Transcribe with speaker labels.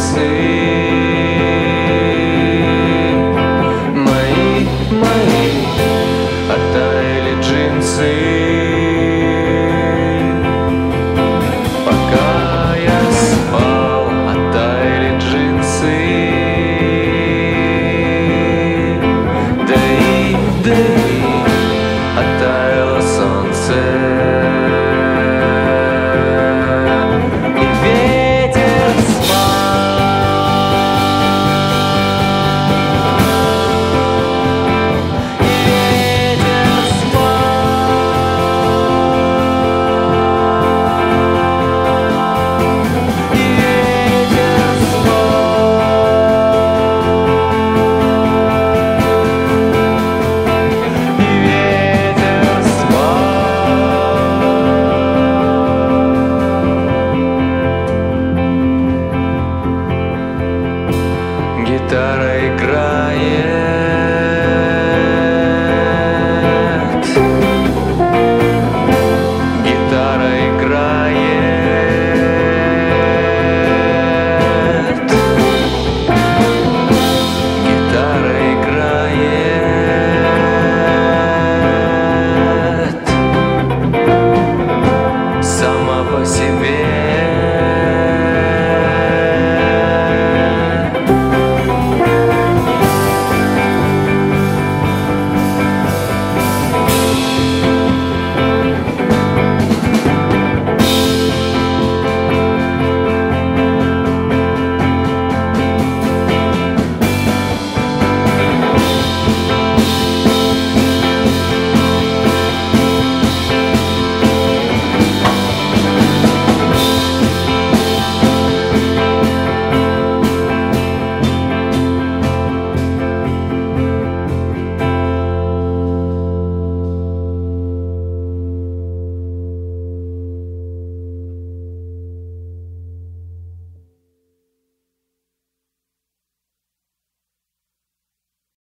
Speaker 1: джинсы Мои, мои оттаяли джинсы играет